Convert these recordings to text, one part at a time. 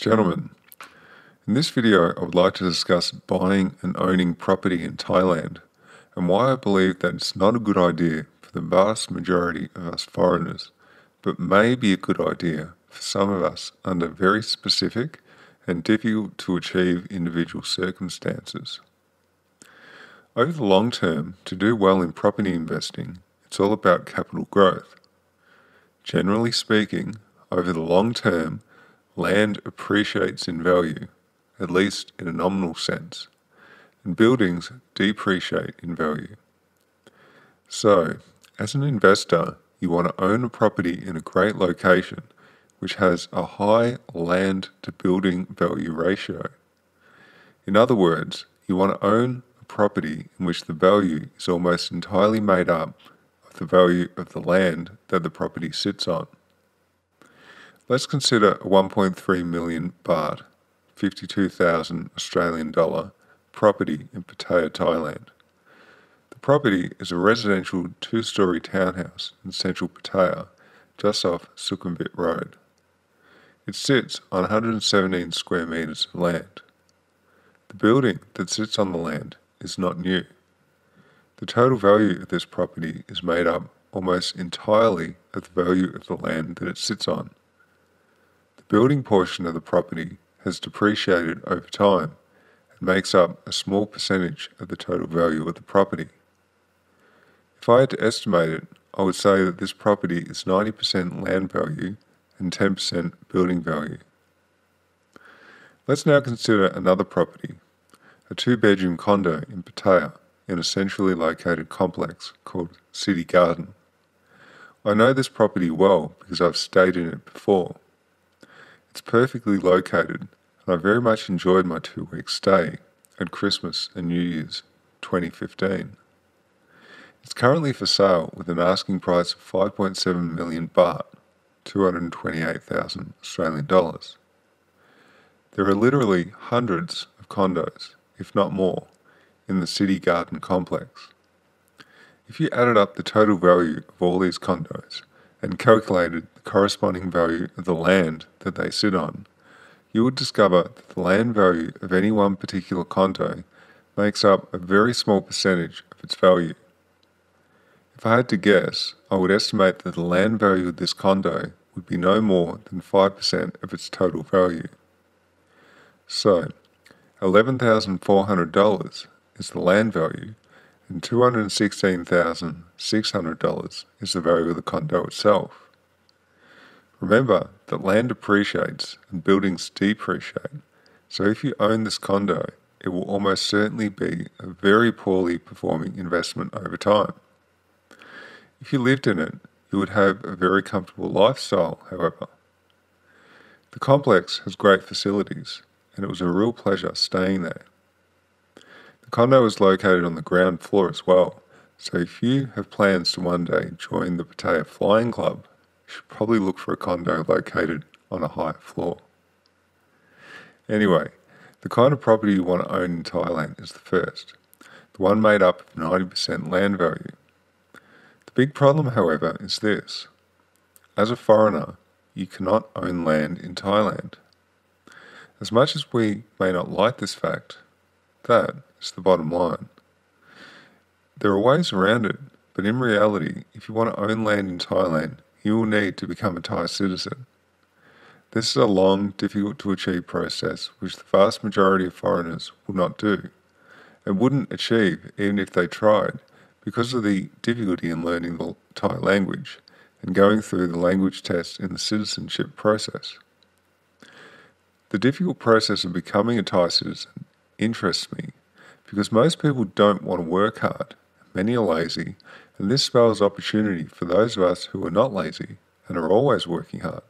Gentlemen, in this video I would like to discuss buying and owning property in Thailand and why I believe that it's not a good idea for the vast majority of us foreigners, but may be a good idea for some of us under very specific and difficult to achieve individual circumstances. Over the long term, to do well in property investing, it's all about capital growth. Generally speaking, over the long term, land appreciates in value, at least in a nominal sense, and buildings depreciate in value. So, as an investor, you want to own a property in a great location which has a high land to building value ratio. In other words, you want to own a property in which the value is almost entirely made up of the value of the land that the property sits on. Let's consider a 1.3 million baht, 52,000 Australian dollar property in Pattaya, Thailand. The property is a residential two-story townhouse in central Pattaya, just off Sukhumvit Road. It sits on 117 square metres of land. The building that sits on the land is not new. The total value of this property is made up almost entirely of the value of the land that it sits on building portion of the property has depreciated over time and makes up a small percentage of the total value of the property. If I had to estimate it, I would say that this property is 90% land value and 10% building value. Let's now consider another property, a two bedroom condo in Pattaya in a centrally located complex called City Garden. I know this property well because I've stayed in it before. It's perfectly located, and I very much enjoyed my two week stay at Christmas and New Year's 2015. It's currently for sale with an asking price of 5.7 million baht, 228,000 Australian dollars. There are literally hundreds of condos, if not more, in the City Garden complex. If you added up the total value of all these condos, and calculated corresponding value of the land that they sit on, you would discover that the land value of any one particular condo makes up a very small percentage of its value. If I had to guess, I would estimate that the land value of this condo would be no more than 5% of its total value. So, $11,400 is the land value and $216,600 is the value of the condo itself. Remember that land appreciates and buildings depreciate, so if you own this condo, it will almost certainly be a very poorly performing investment over time. If you lived in it, you would have a very comfortable lifestyle, however. The complex has great facilities, and it was a real pleasure staying there. The condo is located on the ground floor as well, so if you have plans to one day join the Pattaya Flying Club, should probably look for a condo located on a higher floor. Anyway, the kind of property you want to own in Thailand is the first, the one made up of 90% land value. The big problem, however, is this. As a foreigner, you cannot own land in Thailand. As much as we may not like this fact, that is the bottom line. There are ways around it, but in reality, if you want to own land in Thailand, you will need to become a Thai citizen. This is a long, difficult to achieve process which the vast majority of foreigners will not do, and wouldn't achieve even if they tried, because of the difficulty in learning the Thai language and going through the language test in the citizenship process. The difficult process of becoming a Thai citizen interests me because most people don't want to work hard. Many are lazy, and this spells opportunity for those of us who are not lazy and are always working hard.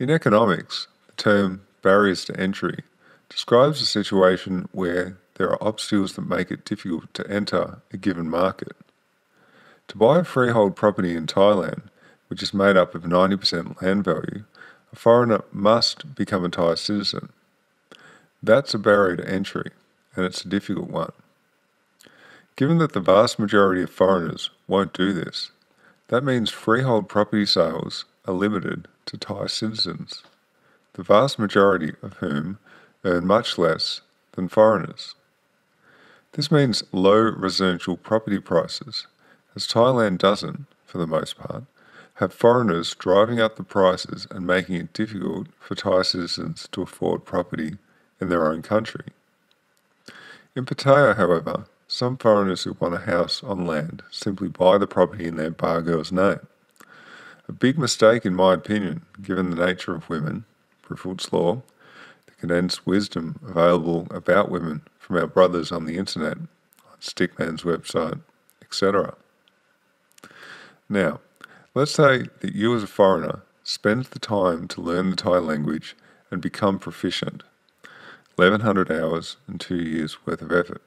In economics, the term barriers to entry describes a situation where there are obstacles that make it difficult to enter a given market. To buy a freehold property in Thailand, which is made up of 90% land value, a foreigner must become a Thai citizen. That's a barrier to entry and it's a difficult one. Given that the vast majority of foreigners won't do this, that means freehold property sales are limited to Thai citizens. the vast majority of whom earn much less than foreigners. This means low residential property prices, as Thailand doesn't, for the most part, have foreigners driving up the prices and making it difficult for Thai citizens to afford property in their own country. In Pattaya, however, some foreigners who want a house on land simply buy the property in their bar girl's name. A big mistake, in my opinion, given the nature of women, Briffault's Law, the condensed wisdom available about women from our brothers on the internet, on Stickman's website, etc. Now, let's say that you as a foreigner spend the time to learn the Thai language and become proficient. 1100 hours and two years worth of effort.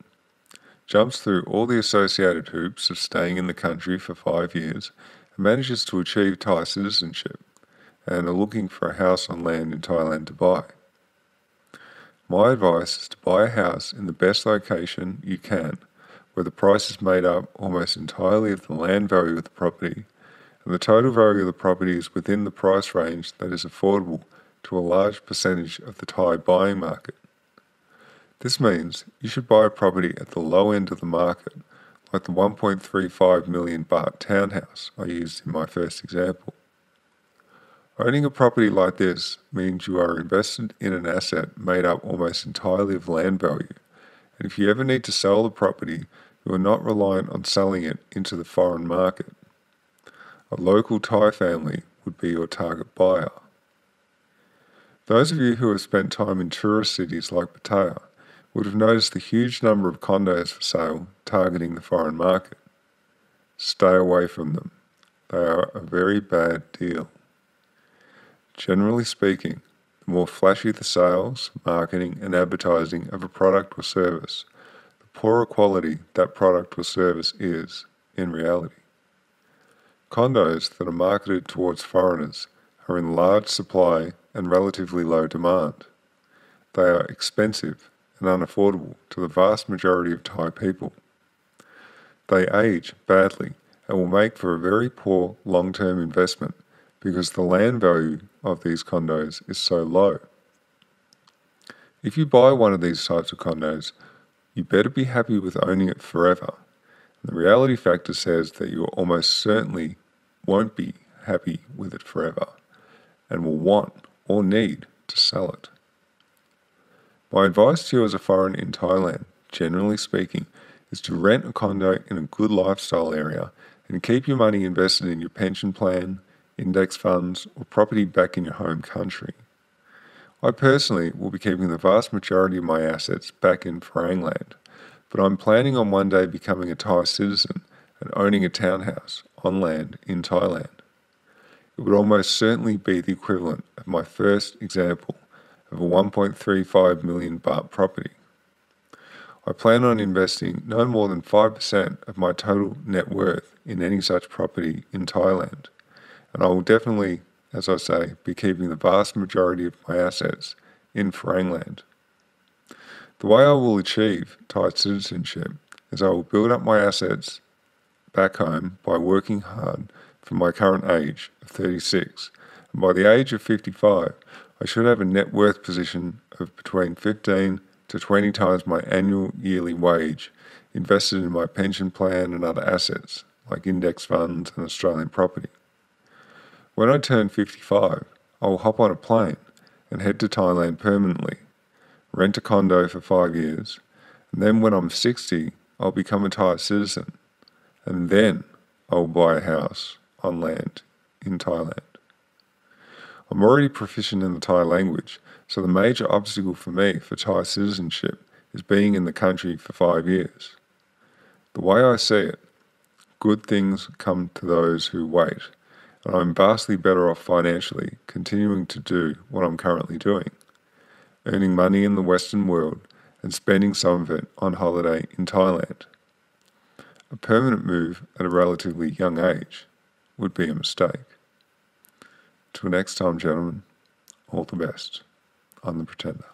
Jumps through all the associated hoops of staying in the country for five years and manages to achieve Thai citizenship and are looking for a house on land in Thailand to buy. My advice is to buy a house in the best location you can, where the price is made up almost entirely of the land value of the property, and the total value of the property is within the price range that is affordable to a large percentage of the Thai buying market. This means you should buy a property at the low end of the market, like the 1.35 million baht townhouse I used in my first example. Owning a property like this means you are invested in an asset made up almost entirely of land value, and if you ever need to sell the property, you are not reliant on selling it into the foreign market. A local Thai family would be your target buyer. Those of you who have spent time in tourist cities like Pattaya would have noticed the huge number of condos for sale targeting the foreign market. Stay away from them. They are a very bad deal. Generally speaking, the more flashy the sales, marketing, and advertising of a product or service, the poorer quality that product or service is in reality. Condos that are marketed towards foreigners are in large supply and relatively low demand. They are expensive and unaffordable to the vast majority of Thai people. They age badly and will make for a very poor long term investment because the land value of these condos is so low. If you buy one of these types of condos, you better be happy with owning it forever. The reality factor says that you almost certainly won't be happy with it forever and will want or need to sell it. My advice to you as a foreigner in Thailand, generally speaking, is to rent a condo in a good lifestyle area and keep your money invested in your pension plan, index funds, or property back in your home country. I personally will be keeping the vast majority of my assets back in Farangland, but I'm planning on one day becoming a Thai citizen and owning a townhouse on land in Thailand. It would almost certainly be the equivalent of my first example of a 1.35 million baht property. I plan on investing no more than 5% of my total net worth in any such property in Thailand and I will definitely, as I say, be keeping the vast majority of my assets in Farangland. The way I will achieve Thai citizenship is I will build up my assets back home by working hard from my current age of 36. And by the age of 55, I should have a net worth position of between 15 to 20 times my annual yearly wage invested in my pension plan and other assets like index funds and Australian property. When I turn 55, I will hop on a plane and head to Thailand permanently, rent a condo for five years, and then when I'm 60, I'll become a Thai citizen, and then I will buy a house on land in Thailand. I'm already proficient in the Thai language, so the major obstacle for me for Thai citizenship is being in the country for five years. The way I see it, good things come to those who wait and I'm vastly better off financially continuing to do what I'm currently doing, earning money in the Western world and spending some of it on holiday in Thailand. A permanent move at a relatively young age would be a mistake. Till next time, gentlemen, all the best. I'm the Pretender.